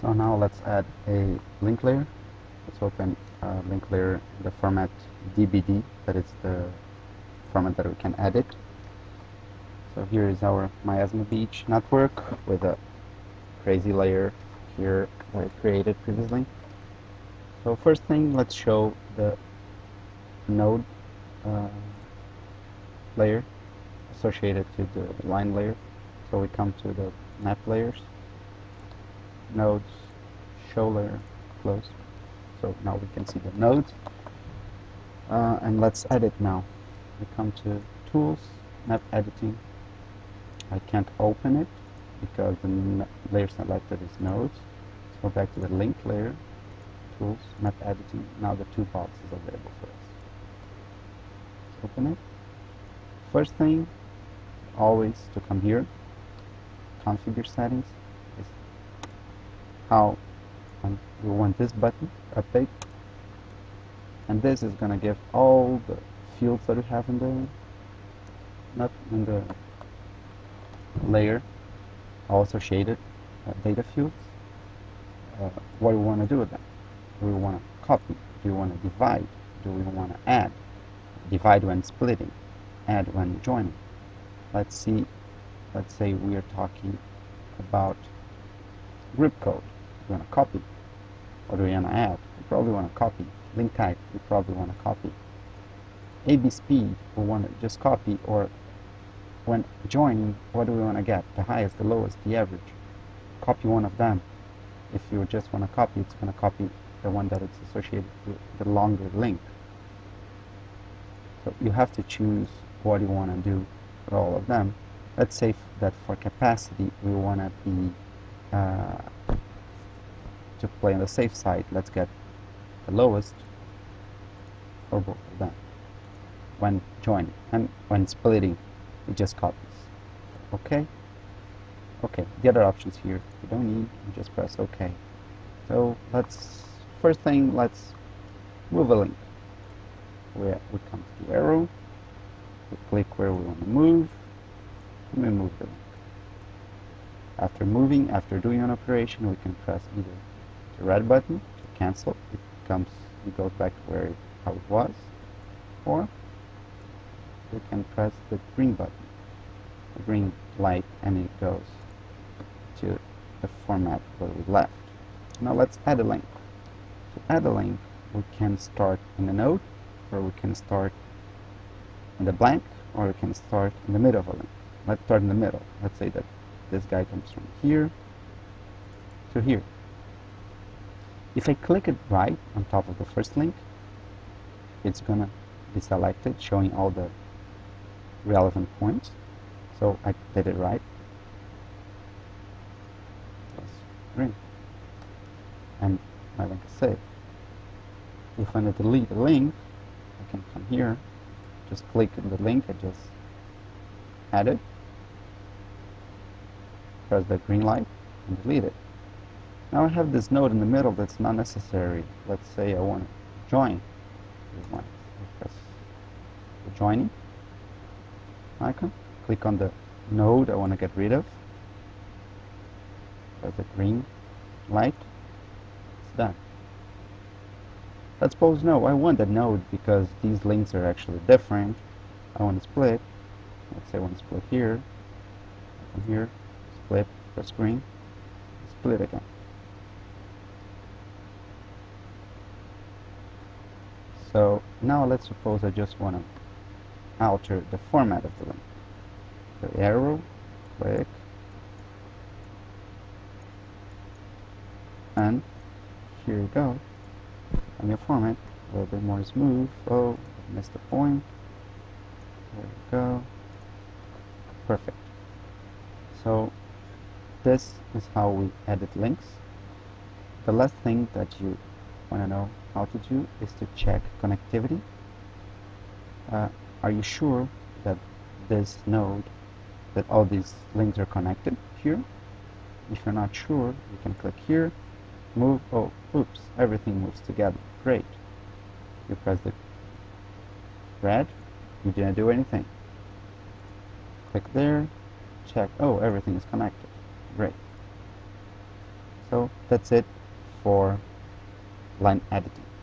So now let's add a link layer. Let's open a link layer in the format DBD, that is the format that we can edit. So here is our Miasma Beach network with a crazy layer here that I created previously. So first thing, let's show the node uh, layer associated to the line layer. So we come to the map layers, nodes, show layer, close. So now we can see the nodes. Uh, and let's edit now. We come to tools, map editing. I can't open it because the layer selected is nodes. Let's go back to the link layer, tools, map editing. Now the two boxes available for us. Let's open it. First thing, always to come here, configure settings, how we want this button update, and this is gonna give all the fields that we have in the not in the layer, all associated uh, data fields. Uh, what do we want to do with them? Do we want to copy? Do we want to divide? Do we want to add? Divide when splitting, add when joining. Let's see, let's say we are talking about grip code. We want to copy. Or do we want to add? We probably want to copy. Link type, we probably want to copy. AB speed, we want to just copy. Or when joining, what do we want to get? The highest, the lowest, the average. Copy one of them. If you just want to copy, it's going to copy the one that is associated with the longer link. So you have to choose what you want to do with all of them. Let's say that for capacity, we want to be uh, to play on the safe side. Let's get the lowest for both of them. When joining and when splitting it just copies okay? Okay the other options here you don't need you just press ok. So let's first thing let's move a link. Where we come to arrow. We click where we want to move. And we move the link. After moving after doing an operation we can press either red button to cancel it comes it goes back to where it, how it was. Or we can press the green button the green light and it goes to the format where we left. Now let's add a link. To add a link we can start in a node or we can start in the blank or we can start in the middle of a link. Let's start in the middle. Let's say that this guy comes from here to here if I click it right on top of the first link, it's gonna be selected, showing all the relevant points. So I did it right. Plus green. And my link is saved. If I want to delete the link, I can come here, just click the link I just added. Press the green light and delete it. Now I have this node in the middle that's not necessary. Let's say I want to join one. Press the joining icon. Click on the node I want to get rid of. Press the green light. It's done. Let's suppose no, I want that node because these links are actually different. I want to split. Let's say I want to split here. Here, split, press green, split again. So now let's suppose I just want to alter the format of the link. The arrow, click, and here you go. On your format, a little bit more smooth. Oh, missed the point. There we go. Perfect. So this is how we edit links. The last thing that you want to know how to do is to check connectivity. Uh, are you sure that this node, that all these links are connected here? If you're not sure, you can click here, move, oh, oops, everything moves together. Great. You press the red, you didn't do anything. Click there, check, oh, everything is connected. Great. so that's it for line editing